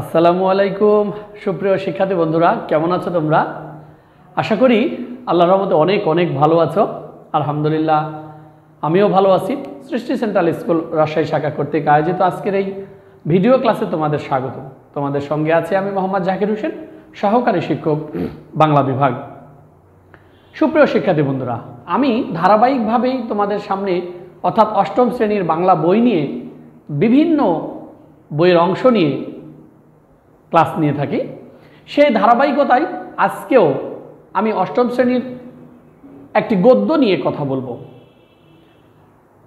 আসসালামু আলাইকুম, সুপ্রিয় শিক্ষার্থী বন্ধুরা, কেমন আছো তোমরা? আশা করি আল্লাহর রহমতে অনেক অনেক ভালো আছো। আলহামদুলিল্লাহ, আমিও ভালো আছি। সৃষ্টি সেন্ট্রাল স্কুল রাজশাহী শাখা কর্তৃক আয়োজিত আজকের এই ভিডিও ক্লাসে তোমাদের স্বাগত তোমাদের সঙ্গে আছে আমি মোহাম্মদ জাকির হোসেন, সহকারী শিক্ষক, বাংলা বিভাগ। সুপ্রিয় শিক্ষার্থী বন্ধুরা, আমি ধারাবাহিকভাবেই তোমাদের সামনে, অর্থাৎ অষ্টম শ্রেণির বাংলা বই নিয়ে বিভিন্ন বইয়ের অংশ নিয়ে ক্লাস নিয়ে থাকি। সেই ধারাবাহিকতায় আজকেও আমি অষ্টম শ্রেণির একটি গদ্য নিয়ে কথা বলব।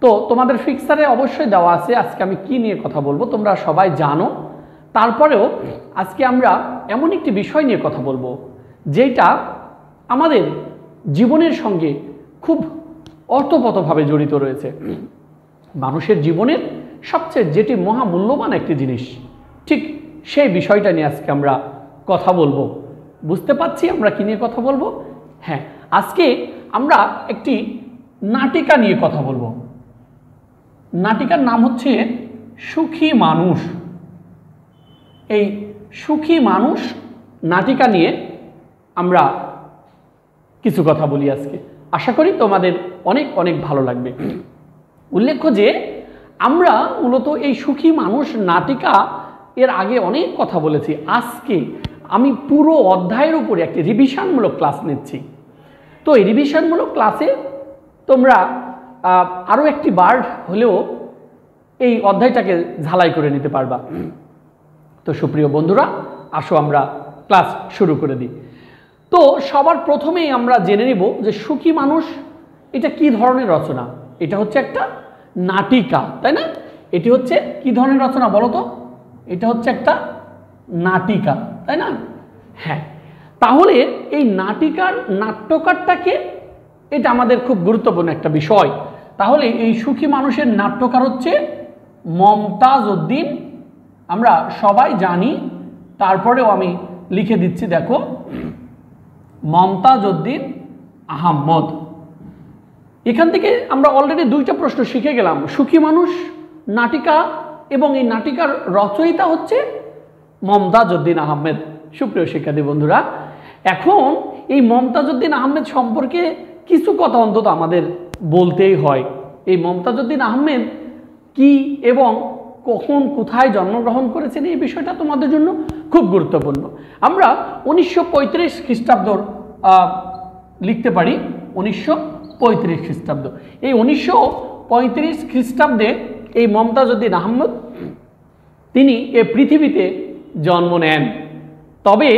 তো তোমাদের ফিক্সারে অবশ্যই দেওয়া আছে আজকে আমি কি নিয়ে কথা বলব, তোমরা সবাই জানো। তারপরেও আজকে আমরা এমন একটি বিষয় নিয়ে কথা বলব যেটা আমাদের জীবনের সঙ্গে খুব অর্থপতভাবে জড়িত রয়েছে। মানুষের জীবনের সবচেয়ে যেটি মহামূল্যবান একটি জিনিস, ঠিক সেই বিষয়টা নিয়ে আজকে আমরা কথা বলব। বুঝতে পারছি আমরা কি নিয়ে কথা বলব? হ্যাঁ আজকে আমরা একটি নাটিকা নিয়ে কথা বলব। নাটিকার নাম হচ্ছে সুখী মানুষ। এই সুখী মানুষ নাটিকা নিয়ে আমরা কিছু কথা বলি আজকে। আশা করি তোমাদের অনেক অনেক ভালো লাগবে। উল্লেখ্য যে আমরা মূলত এই সুখী মানুষ নাটিকা এর আগে অনেক কথা বলেছি। আজকে আমি পুরো অধ্যায়ের উপরে একটি রিভিশনমূলক ক্লাস নিচ্ছি। তো এই রিভিশনমূলক ক্লাসে তোমরা আরও একটি বার হলেও এই অধ্যায়টাকে ঝালাই করে নিতে পারবা। তো সুপ্রিয় বন্ধুরা, আসো আমরা ক্লাস শুরু করে দিই। তো সবার প্রথমেই আমরা জেনে নিব যে সুখী মানুষ, এটা কি ধরনের রচনা? এটা হচ্ছে একটা নাটিকা, তাই না? এটি হচ্ছে কি ধরনের রচনা বলো তো? এটা হচ্ছে একটা নাটিকা, তাই না? হ্যাঁ তাহলে এই নাটিকার নাট্যকারটাকে এটা আমাদের খুব গুরুত্বপূর্ণ একটা বিষয়। তাহলে এই সুখী মানুষের নাট্যকার হচ্ছে মমতাজ উদ্দিন আমরা সবাই জানি, তারপরেও আমি লিখে দিচ্ছি, দেখো। মমতাজ উদ্দিন আহম্মদ। এখান থেকে আমরা অলরেডি দুইটা প্রশ্ন শিখে গেলাম। সুখী মানুষ, নাটিকা এবং এই নাটিকার রচয়িতা হচ্ছে মমতাজউদ্দিন আহমেদ। সুপ্রিয় শিক্ষার্থী বন্ধুরা, এখন এই মমতাজউদ্দিন আহমেদ সম্পর্কে কিছু কথা অন্তত আমাদের বলতেই হয়। এই মমতাজউদ্দিন আহমেদ কি এবং কখন, কোথায় জন্মগ্রহণ করেছেন এই বিষয়টা তোমাদের জন্য খুব গুরুত্বপূর্ণ। আমরা উনিশশো পঁয়ত্রিশ খ্রিস্টাব্দর লিখতে পারি, উনিশশো পঁয়ত্রিশ খ্রিস্টাব্দ। এই উনিশশো পঁয়ত্রিশ খ্রিস্টাব্দে এই মমতাজউদ্দিন আহমদ, তিনি এ পৃথিবীতে জন্ম নেন। তবে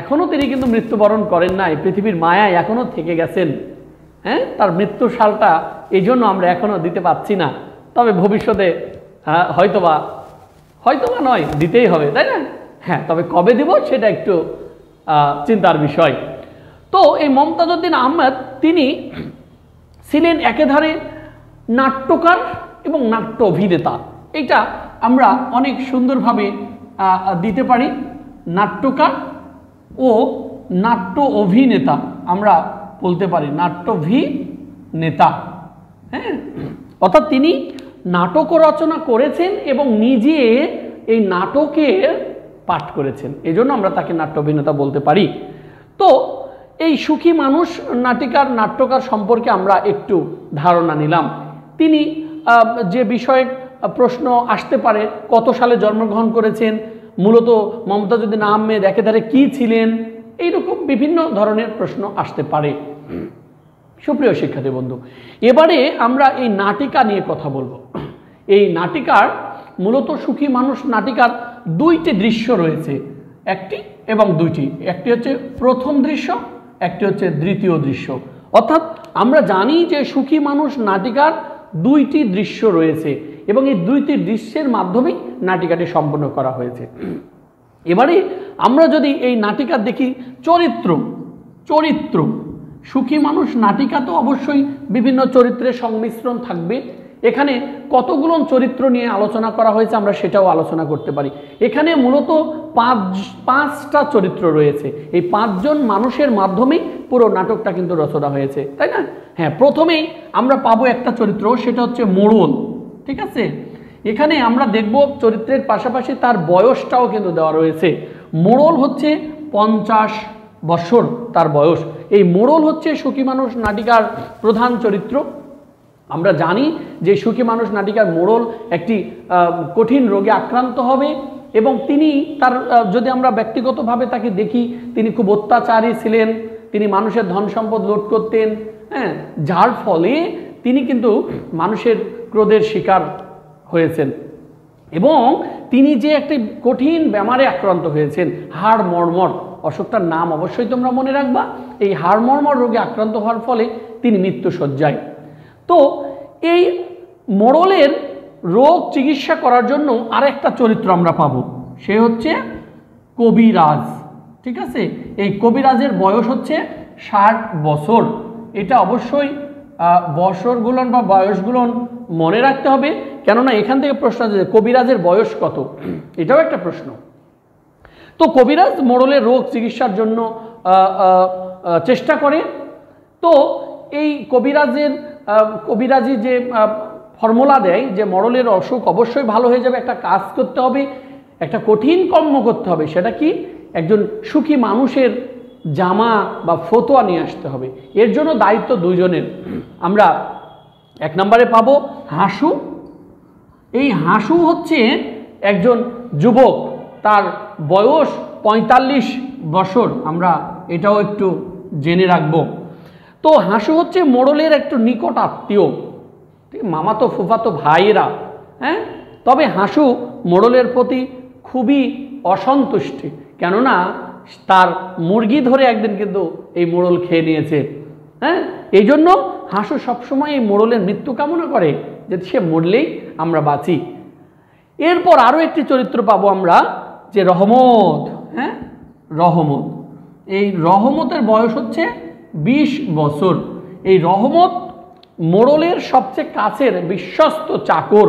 এখনও তিনি কিন্তু মৃত্যুবরণ করেন নাই পৃথিবীর মায়ায় এখনও থেকে গেছেন। হ্যাঁ তার মৃত্যু সালটা এই জন্য আমরা এখনও দিতে পাচ্ছি না। তবে ভবিষ্যতে হ্যাঁ হয়তোবা হয়তোবা নয়, দিতেই হবে, তাই না? হ্যাঁ তবে কবে দেব সেটা একটু চিন্তার বিষয়। তো এই মমতাজউদ্দিন আহমেদ, তিনি ছিলেন একেধারে নাট্যকার এবং নাট্য অভিনেতা এটা আমরা অনেক সুন্দরভাবে দিতে পারি। নাট্যকার ও নাট্য অভিনেতা আমরা বলতে পারি নাট্যভি নেতা হ্যাঁ? অর্থাৎ তিনি নাটক রচনা করেছেন এবং নিজে এই নাটকের পাঠ করেছেন। এই জন্য আমরা তাকে নাট্য অভিনেতা বলতে পারি। তো এই সুখী মানুষ, নাটিকার, নাট্যকার সম্পর্কে আমরা একটু ধারণা নিলাম। তিনি যে বিষয়ে প্রশ্ন আসতে পারে, কত সালে জন্মগ্রহণ করেছেন, মূলত মমতা যদি মমতাজুদ্দিন আহমেদ একেধারে কি ছিলেন, এইরকম বিভিন্ন ধরনের প্রশ্ন আসতে পারে। সুপ্রিয় শিক্ষার্থী বন্ধু, এবারে আমরা এই নাটিকা নিয়ে কথা বলব। এই নাটিকার, মূলত সুখী মানুষ নাটিকার দুইটি দৃশ্য রয়েছে, একটি এবং দুইটি। একটি হচ্ছে প্রথম দৃশ্য, একটি হচ্ছে দ্বিতীয় দৃশ্য। অর্থাৎ আমরা জানি যে সুখী মানুষ নাটিকার দুইটি দৃশ্য রয়েছে এবং এই দুইটি দৃশ্যের মাধ্যমেই নাটিকাটি সম্পন্ন করা হয়েছে। এবারে আমরা যদি এই নাটিকার দেখি, চরিত্র চরিত্র। সুখী মানুষ নাটিকা তো অবশ্যই বিভিন্ন চরিত্রের সংমিশ্রণ থাকবে। এখানে কতগুলো চরিত্র নিয়ে আলোচনা করা হয়েছে আমরা সেটাও আলোচনা করতে পারি। এখানে মূলত পাঁচ, পাঁচটা চরিত্র রয়েছে। এই পাঁচজন মানুষের মাধ্যমেই পুরো নাটকটা কিন্তু রচনা হয়েছে, তাই না? হ্যাঁ প্রথমেই আমরা পাবো একটা চরিত্র, সেটা হচ্ছে মোড়ল, ঠিক আছে? এখানে আমরা দেখব চরিত্রের পাশাপাশি তার বয়সটাও কিন্তু দেওয়া রয়েছে। মোড়ল হচ্ছে পঞ্চাশ বছর তার বয়স। এই মোড়ল হচ্ছে সুখী মানুষ নাটিকার প্রধান চরিত্র। আমরা জানি যে সুখী মানুষ নাটিকার মোড়ল একটি কঠিন রোগে আক্রান্ত হবে এবং তিনি তার যদি আমরা ব্যক্তিগতভাবে তাকে দেখি, তিনি খুব অত্যাচারী ছিলেন, তিনি মানুষের ধন সম্পদ লুট করতেন হ্যাঁ যার ফলে তিনি কিন্তু মানুষের ক্রোধের শিকার হয়েছেন। এবং তিনি যে একটি কঠিন বেমারে আক্রান্ত হয়েছেন, হাড় মর্মর অসুখটার নাম অবশ্যই তোমরা মনে রাখবা, এই হাড় মর্মর রোগে আক্রান্ত হওয়ার ফলে তিনি মৃত্যু সজ্জায় তো এই মোড়লের রোগ চিকিৎসা করার জন্য আরেকটা চরিত্র আমরা পাবো। সে হচ্ছে কবিরাজ, ঠিক আছে? এই কবিরাজের বয়স হচ্ছে ষাট বছর। এটা অবশ্যই বছরগুলোন বা বয়সগুলোন মনে রাখতে হবে। কেননা এখান থেকে প্রশ্ন আছে কবিরাজের বয়স কত? এটাও একটা প্রশ্ন। তো কবিরাজ মোড়লের রোগ চিকিৎসার জন্য চেষ্টা করে। তো এই কবিরাজের কবিরাজি যে ফর্মুলা দেয় যে মরলের অসুখ অবশ্যই ভালো হয়ে যাবে, একটা কাজ করতে হবে, একটা কঠিন কর্ম করতে হবে, সেটা কি? একজন সুখী মানুষের জামা বা ফতোয়া নিয়ে আসতে হবে। এর জন্য দায়িত্ব দুজনের আমরা এক নম্বরে পাবো হাসু। এই হাসু হচ্ছে একজন যুবক, তার বয়স পঁয়তাল্লিশ বছর। আমরা এটাও একটু জেনে রাখব। তো হাসু হচ্ছে মোড়লের একটু নিকট আত্মীয়। ঠিক মামাতো ফুফাতো ভাইয়েরা হ্যাঁ? তবে হাসু মোড়লের প্রতি খুবই অসন্তুষ্টি, কেননা তার মুরগি ধরে একদিন কিন্তু এই মোড়ল খেয়ে নিয়েছে হ্যাঁ? এই জন্য হাসু সবসময় এই মোড়লের মৃত্যু কামনা করে যে সে মরলেই আমরা বাঁচি। এরপর আরও একটি চরিত্র পাবো আমরা, যে রহমত হ্যাঁ? রহমত। এই রহমতের বয়স হচ্ছে বিশ বছর। এই রহমত মোড়লের সবচেয়ে কাছের বিশ্বস্ত চাকর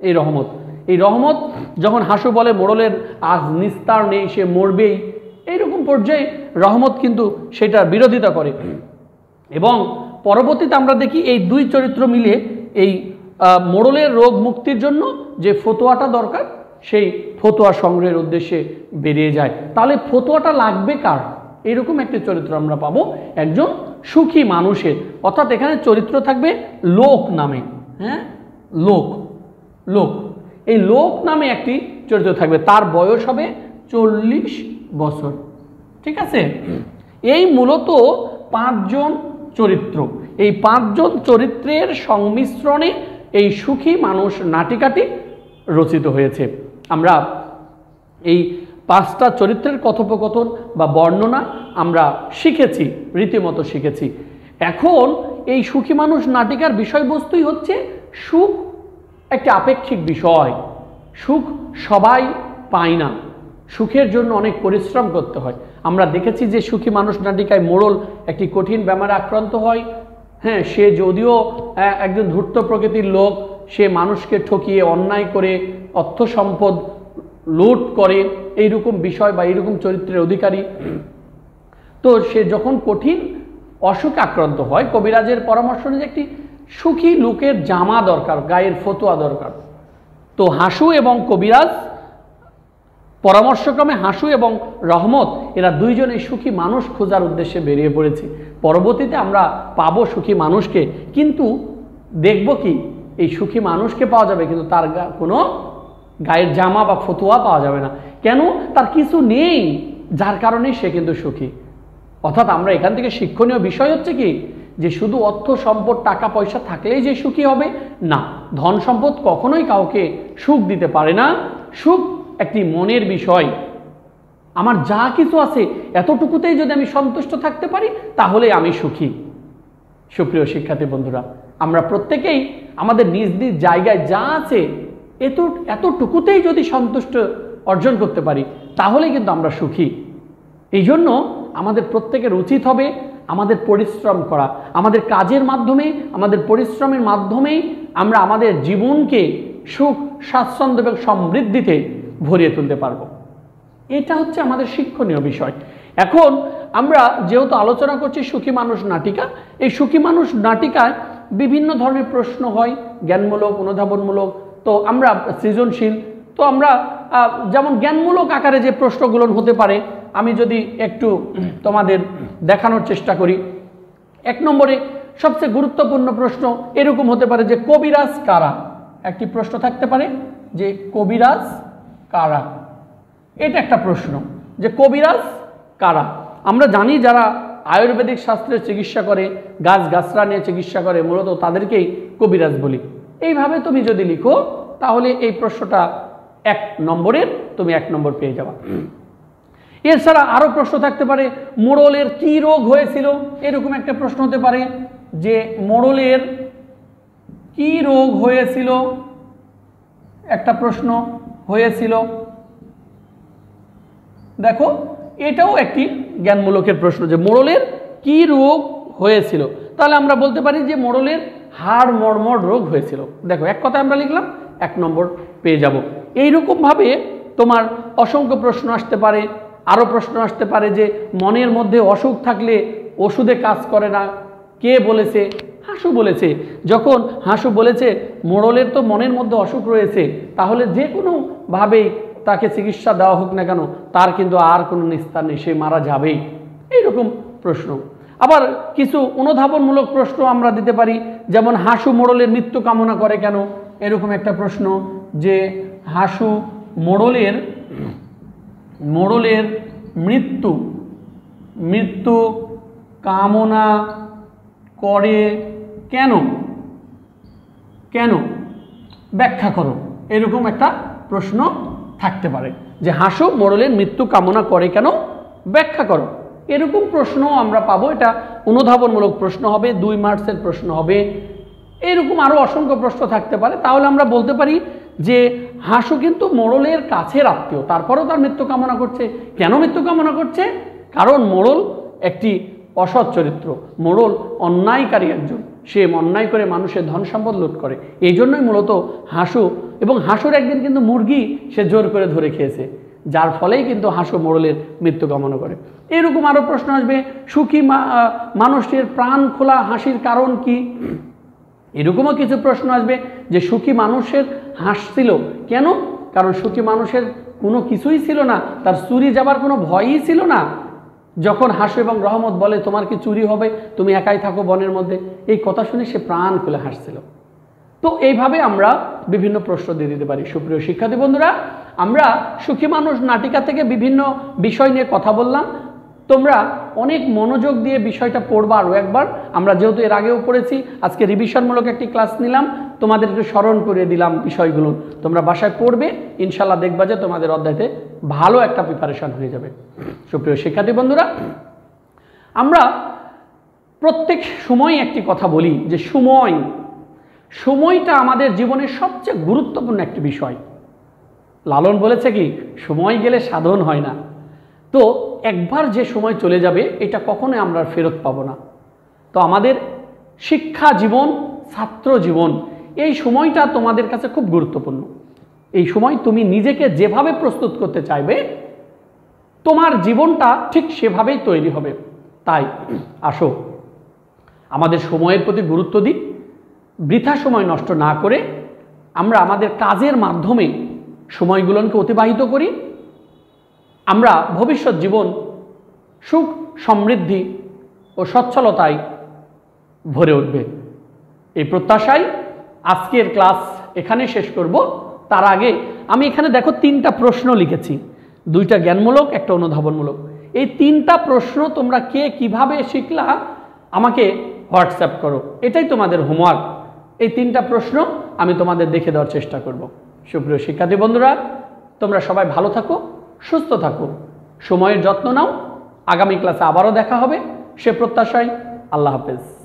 এই রহমত। এই রহমত যখন হাসু বলে মোড়লের, আজ নিস্তার নেই, সে মরবেই। এইরকম পর্যায়ে রহমত কিন্তু সেটার বিরোধিতা করে। এবং পরবর্তীতে আমরা দেখি এই দুই চরিত্র মিলে এই মোড়লের রোগ মুক্তির জন্য যে ফতোয়াটা দরকার, সেই ফতোয়া সংগ্রহের উদ্দেশ্যে বেরিয়ে যায়। তাহলে ফতোয়াটা লাগবে কার? এরকম একটি চরিত্র আমরা পাবো একজন সুখী মানুষের। অর্থাৎ এখানে চরিত্র থাকবে লোক নামে। হ্যাঁ? লোক। লোক। এই লোক নামে একটি চরিত্র থাকবে। তার বয়স হবে চল্লিশ বছর। ঠিক আছে? এই মূলত পাঁচজন চরিত্র। এই পাঁচজন চরিত্রের সংমিশ্রণে এই সুখী মানুষ নাটিকাটি রচিত হয়েছে। আমরা এই পাঁচটা চরিত্রের কথোপকথন বা বর্ণনা আমরা শিখেছি, রীতিমতো শিখেছি। এখন এই সুখী মানুষ নাটিকার বিষয়বস্তুই হচ্ছে সুখ একটি আপেক্ষিক বিষয়। সুখ সবাই পায় না। সুখের জন্য অনেক পরিশ্রম করতে হয়। আমরা দেখেছি যে সুখী মানুষ নাটিকায় মোড়ল একটি কঠিন ব্যামারে আক্রান্ত হয়। হ্যাঁ সে যদিও একজন ধূর্ত প্রকৃতির লোক, সে মানুষকে ঠকিয়ে অন্যায় করে, অর্থ সম্পদ লুট করে এইরকম বিষয় বা এইরকম চরিত্রের অধিকারী। তো সে যখন কঠিন অসুখে আক্রান্ত হয়, কবিরাজের পরামর্শ অনুযায়ী একটি সুখী লোকের জামা দরকার, গায়ের ফতোয়া দরকার। তো হাসু এবং কবিরাজ পরামর্শক্রমে হাসু এবং রহমত, এরা দুইজনে সুখী মানুষ খোঁজার উদ্দেশ্যে বেরিয়ে পড়েছে। পরবর্তীতে আমরা পাবো সুখী মানুষকে, কিন্তু দেখব কি, এই সুখী মানুষকে পাওয়া যাবে, কিন্তু তার কোনো গায়ের জামা বা ফতুয়া পাওয়া যাবে না। কেন? তার কিছু নেই। যার কারণে সে কিন্তু সুখী। অর্থাৎ আমরা এখান থেকে শিক্ষণীয় বিষয় হচ্ছে কি? যে শুধু অর্থ, সম্পদ, টাকা, পয়সা থাকলেই যে সুখী হবে, না। ধন সম্পদ কখনোই কাউকে সুখ দিতে পারে না। সুখ একটি মনের বিষয়। আমার যা কিছু আছে, এতটুকুতেই যদি আমি সন্তুষ্ট থাকতে পারি, তাহলে আমি সুখী। সুপ্রিয় শিক্ষার্থী বন্ধুরা, আমরা প্রত্যেকেই আমাদের নিজ নিজ জায়গায় যা আছে এত এতটুকুতেই যদি সন্তুষ্ট অর্জন করতে পারি তাহলে কিন্তু আমরা সুখী। এই জন্য আমাদের প্রত্যেকের উচিত হবে আমাদের পরিশ্রম করা। আমাদের কাজের মাধ্যমে, আমাদের পরিশ্রমের মাধ্যমেই আমরা আমাদের জীবনকে সুখ, স্বাচ্ছন্দ্য এবং সমৃদ্ধিতে ভরিয়ে তুলতে পারব। এটা হচ্ছে আমাদের শিক্ষণীয় বিষয়। এখন আমরা যেহেতু আলোচনা করছি সুখী মানুষ নাটিকা, এই সুখী মানুষ নাটিকায় বিভিন্ন ধরনের প্রশ্ন হয়, জ্ঞানমূলক, অনুধাবনমূলক। তো আমরা সৃজনশীল, তো আমরা যেমন জ্ঞানমূলক আকারে যে প্রশ্নগুলো হতে পারে, আমি যদি একটু তোমাদের দেখানোর চেষ্টা করি। এক নম্বরে, সবচেয়ে গুরুত্বপূর্ণ প্রশ্ন এরকম হতে পারে যে, কবিরাজ কারা? একটি প্রশ্ন থাকতে পারে যে, কবিরাজ কারা? এটা একটা প্রশ্ন যে, কবিরাজ কারা? আমরা জানি যারা আয়ুর্বেদিক শাস্ত্রের চিকিৎসা করে, গাছ গাছরা নিয়ে চিকিৎসা করে, মূলত তাদেরকেই কবিরাজ বলি। এইভাবে তুমি যদি লিখো, তাহলে এই প্রশ্নটা এক নম্বরের তুমি এক নম্বর পেয়ে যাবা। এছাড়া আরও প্রশ্ন থাকতে পারে মোড়লের কি রোগ হয়েছিল? এরকম একটা প্রশ্ন হতে পারে যে মোড়লের কি রোগ হয়েছিল? একটা প্রশ্ন হয়েছিল। দেখো এটাও একটি জ্ঞানমূলকের প্রশ্ন যে মোড়লের কি রোগ হয়েছিল? তাহলে আমরা বলতে পারি যে মোড়লের হাড় মর্মর রোগ হয়েছিল। দেখো এক কথা আমরা লিখলাম এক নম্বর পেয়ে যাব। এইরকমভাবে তোমার অসংখ্য প্রশ্ন আসতে পারে, আরও প্রশ্ন আসতে পারে যে মনের মধ্যে অসুখ থাকলে ওষুধে কাজ করে না। কে বলেছে? হাসু বলেছে। যখন হাসু বলেছে, মোড়লের তো মনের মধ্যে অসুখ রয়েছে, তাহলে যে কোনোভাবেই তাকে চিকিৎসা দেওয়া হোক না কেন, তার কিন্তু আর কোনো নিস্তার নেই, সে মারা যাবেই। এইরকম প্রশ্ন। আবার কিছু অনুধাবনমূলক প্রশ্ন আমরা দিতে পারি, যেমন হাসু মোড়লের মৃত্যু কামনা করে কেন? এরকম একটা প্রশ্ন। যে হাসু মোড়লের মোড়লের মৃত্যু মৃত্যু কামনা করে কেন? কেন? ব্যাখ্যা করো। এরকম একটা প্রশ্ন থাকতে পারে। যে হাসু মোড়লের মৃত্যু কামনা করে কেন? ব্যাখ্যা করো। এরকম প্রশ্ন আমরা পাবো। এটা অনুধাবনমূলক প্রশ্ন হবে, দুই মার্কসের প্রশ্ন হবে। এরকম আরও অসংখ্য প্রশ্ন থাকতে পারে। তাহলে আমরা বলতে পারি যে হাসু কিন্তু মোড়লের কাছের আত্মীয়, তারপরেও তার মৃত্যু কামনা করছে। কেন মৃত্যু কামনা করছে? কারণ মোড়ল একটি অসৎ চরিত্র। মোড়ল অন্যায়কারী একজন। সে অন্যায় করে মানুষের ধন সম্পদ লুট করে। এই জন্যই মূলত হাসু এবং হাসুর একদিন কিন্তু মুরগি সে জোর করে ধরে খেয়েছে। যার ফলেই কিন্তু হাসু মোড়লের মৃত্যু কামনা করে। এরকম আরও প্রশ্ন আসবে, সুখী মানুষের প্রাণ খোলা হাসির কারণ কি? এরকমও কিছু প্রশ্ন আসবে যে সুখী মানুষের হাসছিল কেন? কারণ সুখী মানুষের কোনো কিছুই ছিল না। তার চুরি যাবার কোনো ভয়ই ছিল না। যখন হাসু এবং রহমত বলে, তোমার কি চুরি হবে? তুমি একাই থাকো বনের মধ্যে। এই কথা শুনে সে প্রাণ খুলে হাসছিল। তো এইভাবে আমরা বিভিন্ন প্রশ্ন দিয়ে দিতে পারি। সুপ্রিয় শিক্ষার্থী বন্ধুরা, আমরা সুখী মানুষ নাটিকা থেকে বিভিন্ন বিষয় নিয়ে কথা বললাম। তোমরা অনেক মনোযোগ দিয়ে বিষয়টা পড়বা আরও একবার। আমরা যেহেতু এর আগেও পড়েছি, আজকে রিভিশনমূলক একটি ক্লাস নিলাম। তোমাদের একটু স্মরণ করে দিলাম বিষয়গুলো। তোমরা বাসায় পড়বে ইনশাল্লাহ দেখবা যে তোমাদের অধ্যায়তে ভালো একটা প্রিপারেশন হয়ে যাবে। সুপ্রিয় শিক্ষার্থী বন্ধুরা, আমরা প্রত্যেক সময় একটি কথা বলি যে সময়, সময়টা আমাদের জীবনের সবচেয়ে গুরুত্বপূর্ণ একটি বিষয়। লালন বলেছে কি, সময় গেলে সাধন হয় না। তো একবার যে সময় চলে যাবে, এটা কখনোই আমরা ফেরত পাবো না। তো আমাদের শিক্ষা জীবন, ছাত্র জীবন, এই সময়টা তোমাদের কাছে খুব গুরুত্বপূর্ণ। এই সময় তুমি নিজেকে যেভাবে প্রস্তুত করতে চাইবে, তোমার জীবনটা ঠিক সেভাবেই তৈরি হবে। তাই, আসো। আমাদের সময়ের প্রতি গুরুত্ব দিই, বৃথা সময় নষ্ট না করে আমরা আমাদের কাজের মাধ্যমে সময়গুলোকে অতিবাহিত করি আমরা ভবিষ্যৎ জীবন সুখ, সমৃদ্ধি ও সচ্ছলতায় ভরে উঠবে। এই প্রত্যাশায় আজকের ক্লাস এখানে শেষ করব। তার আগে আমি এখানে দেখো তিনটা প্রশ্ন লিখেছি। দুইটা জ্ঞানমূলক, একটা অনুধাবনমূলক। এই তিনটা প্রশ্ন তোমরা কে কীভাবে শিখলা আমাকে হোয়াটসঅ্যাপ করো। এটাই তোমাদের হোমওয়ার্ক। এই তিনটা প্রশ্ন আমি তোমাদের দেখে দেওয়ার চেষ্টা করব। সুপ্রিয় শিক্ষার্থী বন্ধুরা, তোমরা সবাই ভালো থাকো। সুস্থ থাকো সময়ের যত্ন নাও। আগামী ক্লাসে আবারও দেখা হবে। সে প্রত্যাশায় আল্লাহ হাফেজ।